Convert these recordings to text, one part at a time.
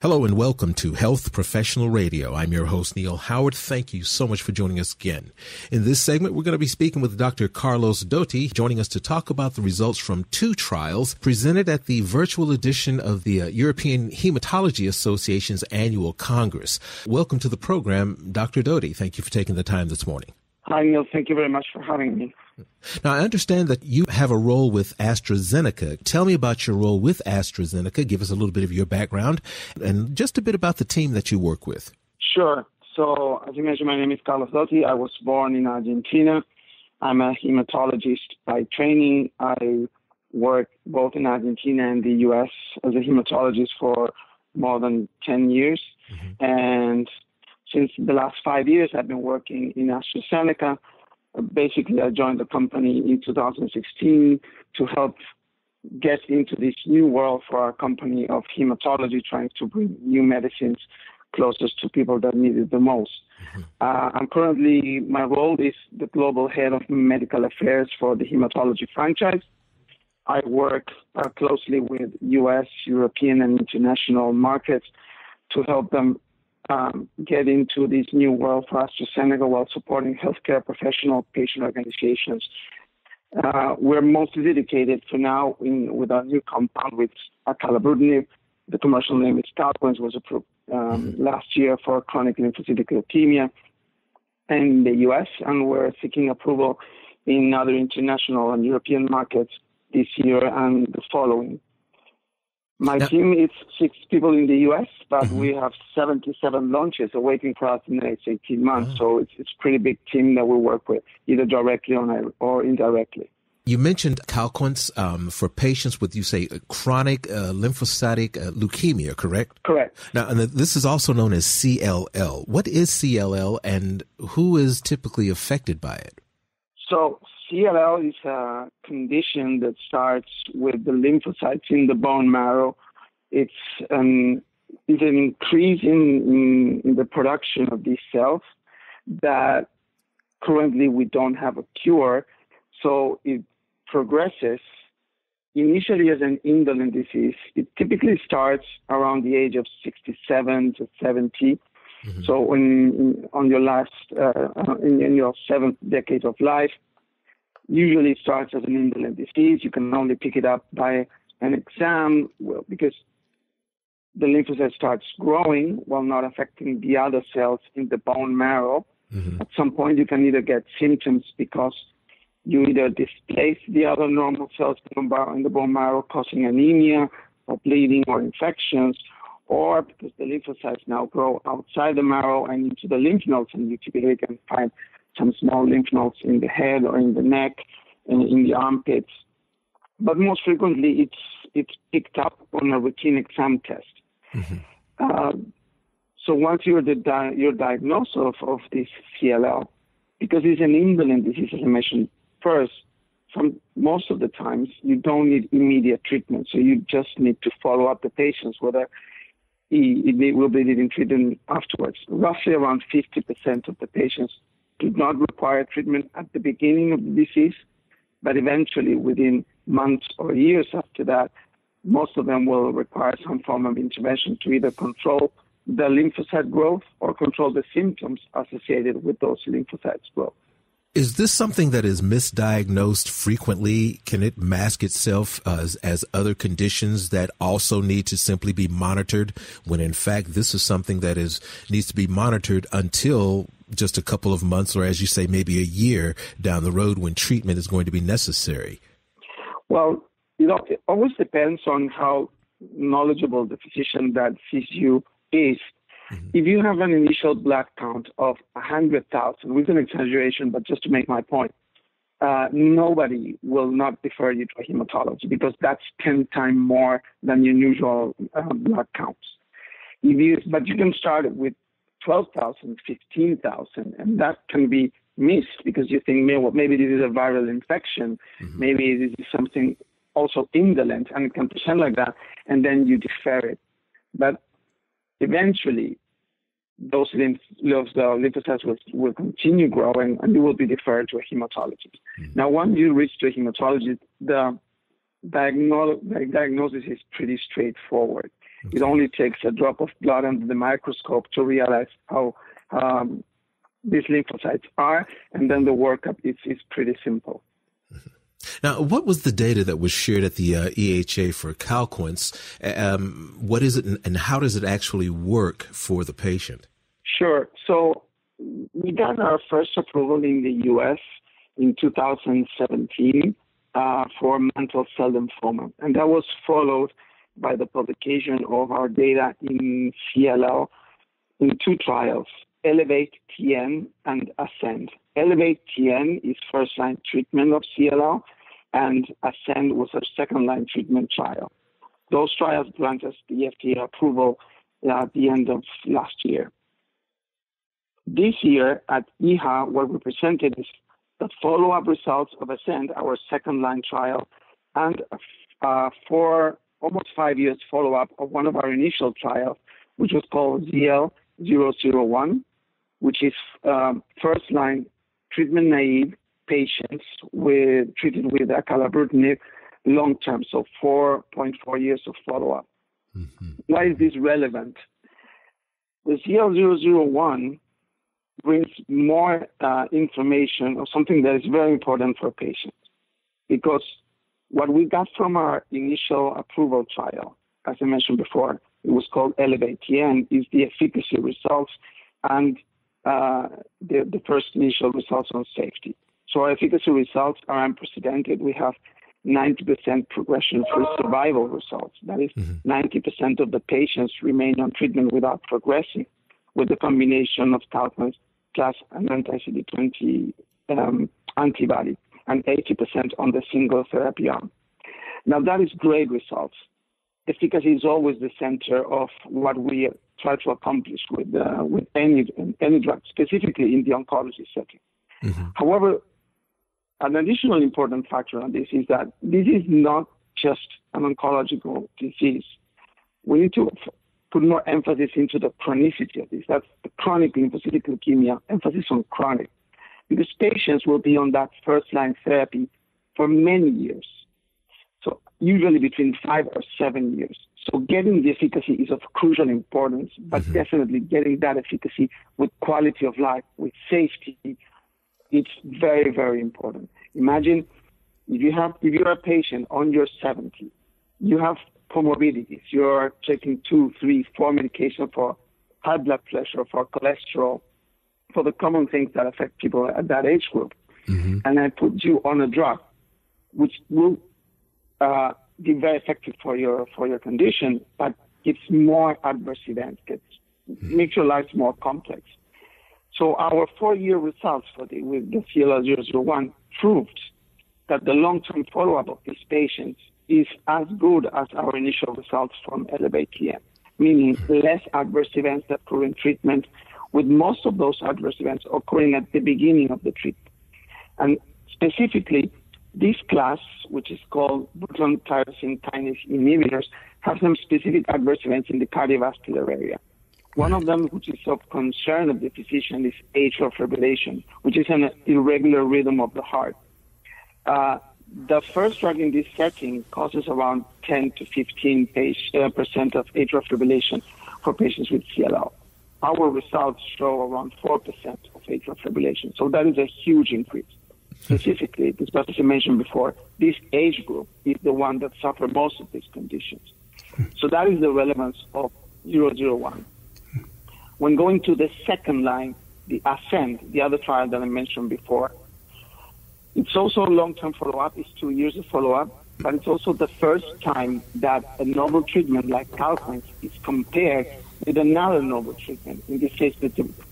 Hello and welcome to Health Professional Radio. I'm your host, Neil Howard. Thank you so much for joining us again. In this segment, we're going to be speaking with Dr. Carlos Doti, joining us to talk about the results from two trials presented at the virtual edition of the uh, European Hematology Association's annual Congress. Welcome to the program, Dr. Doti. Thank you for taking the time this morning. Hi, Neil. Thank you very much for having me. Now, I understand that you have a role with AstraZeneca. Tell me about your role with AstraZeneca. Give us a little bit of your background and just a bit about the team that you work with. Sure. So, as you mentioned, my name is Carlos Doti. I was born in Argentina. I'm a hematologist by training. I worked both in Argentina and the U.S. as a hematologist for more than 10 years. Mm-hmm. And since the last five years, I've been working in AstraZeneca basically, I joined the company in 2016 to help get into this new world for our company of hematology, trying to bring new medicines closest to people that need it the most. Mm-hmm. Uh, I'm currently, my role is the global head of medical affairs for the hematology franchise. I work uh, closely with US, European, and international markets to help them um, get into this new world for AstraZeneca while supporting healthcare professional patient organizations. Uh, we're mostly dedicated for now in, with our new compound with acalabrutinib. The commercial name is Calquence, was approved um, mm-hmm. last year for chronic lymphocytic leukemia in the U.S., and we're seeking approval in other international and European markets this year and the following. My team is six people in the U.S., but mm-hmm. we have 77 launches awaiting for us in the next 18 months. Oh. So it's it's a pretty big team that we work with, either directly or, or indirectly. You mentioned Calquence um, for patients with, you say, chronic uh, lymphocytic uh, leukemia, correct? Correct. Now, and this is also known as CLL. What is CLL and who is typically affected by it? So CLL is a condition that starts with the lymphocytes in the bone marrow. It's an, it's an increase in, in, in the production of these cells that currently we don't have a cure. So it progresses initially as an indolent disease. It typically starts around the age of 67 to 70. Mm-hmm. So when on your last uh, in, in your seventh decade of life, usually starts as an indolent disease. You can only pick it up by an exam well, because the lymphocyte starts growing while not affecting the other cells in the bone marrow. Mm-hmm. At some point, you can either get symptoms because you either displace the other normal cells in the bone marrow, causing anemia or bleeding or infections, or because the lymphocytes now grow outside the marrow and into the lymph nodes, and you typically can find some small lymph nodes in the head or in the neck and in the armpits. But most frequently, it's it's picked up on a routine exam test. Mm-hmm. Uh, so once you're the di- you're diagnosed of, of this CLL, because it's an indolent disease, as I mentioned first, from most of the times you don't need immediate treatment. So you just need to follow up the patients whether it will be needing treatment afterwards. Roughly around 50% of the patients did not require treatment at the beginning of the disease, but eventually, within months or years after that, most of them will require some form of intervention to either control the lymphocyte growth or control the symptoms associated with those lymphocytes growth. Is this something that is misdiagnosed frequently? Can it mask itself as, as other conditions that also need to simply be monitored when in fact this is something that is needs to be monitored until just a couple of months or as you say maybe a year down the road when treatment is going to be necessary? Well, you know, it always depends on how knowledgeable the physician that sees you is Mm-hmm. If you have an initial blood count of 100,000, with an exaggeration, but just to make my point, uh, nobody will not defer you to a hematology because that's 10 times more than your usual uh, blood counts. If you, but you can start with 12,000, 15,000, and that can be missed because you think, well, maybe this is a viral infection, mm-hmm. maybe this is something also indolent, and it can present like that, and then you defer it. But eventually those lymph, those uh, lymphocytes will, will continue growing and you will be deferred to a hematologist. Mm-hmm. Now, once you reach to a hematologist, the diagnosis is pretty straightforward. It only takes a drop of blood under the microscope to realize how um, these lymphocytes are, and then the workup is, is pretty simple. Now, what was the data that was shared at the uh, EHA for Calquence? Um, what is it, and how does it actually work for the patient? Sure. So we got our first approval in the U.S. in 2017 uh, for mantle cell lymphoma, and that was followed by the publication of our data in CLL in two trials, Elevate TN and Ascend. Elevate TN is first line treatment of CLL, and Ascend was a second line treatment trial. Those trials granted us the FDA approval uh, at the end of last year. This year at EHA, what we presented is the follow up results of Ascend, our second line trial, and uh, for almost five years follow up of one of our initial trials, which was called CL001, which is um, first line treatment naive patients with treated with acalabrutinib long term, so 4.4 years of follow up. Mm-hmm. Why is this relevant? The CL001 brings more uh, information of something that is very important for patients because what we got from our initial approval trial, as I mentioned before, it was called Elevate TN, is the efficacy results and uh, the, the first initial results on safety. So our efficacy results are unprecedented. We have 90% progression-free survival results. That is, mm-hmm. 90% of the patients remain on treatment without progressing with the combination of Calquence plus an anti-CD20 um, antibody and 80% on the single therapy arm. Now that is great results. Efficacy is always the center of what we try to accomplish with uh, with any any drug, specifically in the oncology setting. Mm-hmm. However, an additional important factor on this is that this is not just an oncological disease. We need to put more emphasis into the chronicity of this. That's the chronic lymphocytic leukemia, emphasis on chronic because patients will be on that first line therapy for many years. So usually between five or seven years. So getting the efficacy is of crucial importance, but mm-hmm. definitely getting that efficacy with quality of life, with safety, it's very, very important. Imagine if you have if you're a patient on your 70, you have comorbidities, you're taking two, three, four medications for high blood pressure, for cholesterol, for the common things that affect people at that age group. Mm-hmm. And I put you on a drug which will uh, be very effective for your for your condition, but gives more adverse events, gets mm-hmm. makes your life more complex. So our four-year results for the with the CLL001 proved that the long-term follow-up of these patients is as good as our initial results from Elevate TN, meaning less adverse events that current treatment with most of those adverse events occurring at the beginning of the treatment. And specifically, this class, which is called Bruton tyrosine kinase inhibitors, have some specific adverse events in the cardiovascular area. One of them, which is of concern of the physician, is atrial fibrillation, which is an irregular rhythm of the heart. Uh, the first drug in this setting causes around 10 to 15 page, uh, percent of atrial fibrillation for patients with CLL our results show around 4% of atrial fibrillation. So that is a huge increase. Specifically, as I mentioned before, this age group is the one that suffers most of these conditions. So that is the relevance of 001. When going to the second line, the Ascend, the other trial that I mentioned before, it's also a long-term follow-up. It's two years of follow-up, but it's also the first time that a novel treatment like Calquence is compared with another novel treatment. In this case,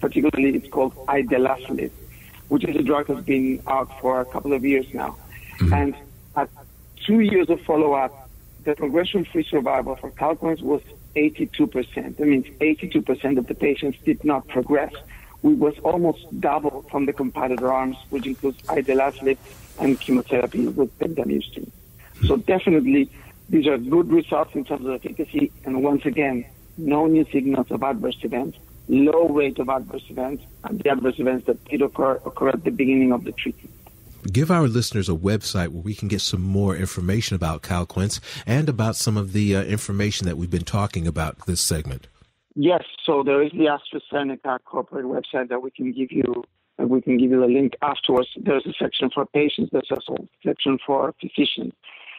particularly, it's called idelalisib, which is a drug that's been out for a couple of years now. Mm-hmm. And at two years of follow-up, the progression-free survival for Calquence was 82%. That means 82% of the patients did not progress. We was almost double from the competitor arms, which includes idelalisib and chemotherapy with bendamustine. So definitely, these are good results in terms of efficacy. And once again, no new signals of adverse events, low rate of adverse events, and the adverse events that did occur occur at the beginning of the treatment. Give our listeners a website where we can get some more information about Calquence and about some of the uh, information that we've been talking about this segment. Yes, so there is the AstraZeneca corporate website that we can give you. And we can give you the link afterwards. There's a section for patients. There's also a section for physicians.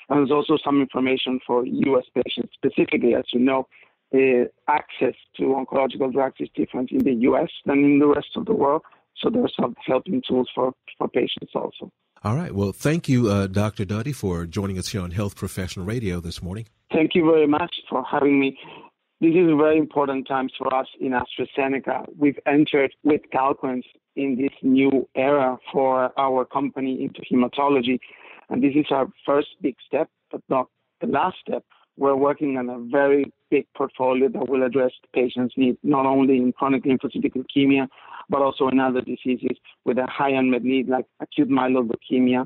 And there's also some information for U.S. patients specifically. As you know, the access to oncological drugs is different in the U.S. than in the rest of the world. So there's some helping tools for, for patients also. All right. Well, thank you, uh, Dr. Doti, for joining us here on Health Professional Radio this morning. Thank you very much for having me. This is a very important times for us in AstraZeneca. We've entered with Calquence in this new era for our company into hematology. And this is our first big step, but not the last step. We're working on a very big portfolio that will address patients' needs, not only in chronic lymphocytic leukemia, but also in other diseases with a high unmet need like acute myeloid leukemia,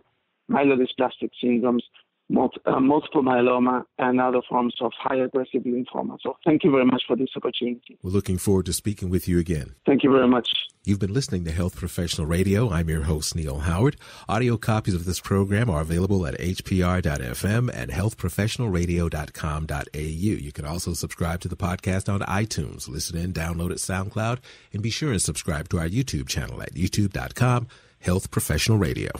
myelodysplastic syndromes, multiple uh, myeloma and other forms of high aggressive lymphoma. So thank you very much for this opportunity. We're looking forward to speaking with you again. Thank you very much. You've been listening to Health Professional Radio. I'm your host, Neil Howard. Audio copies of this program are available at hpr.fm and healthprofessionalradio.com.au. You can also subscribe to the podcast on iTunes, listen in, download at SoundCloud, and be sure and subscribe to our YouTube channel at youtube.com, Health Professional Radio.